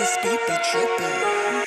this beat be trippin'.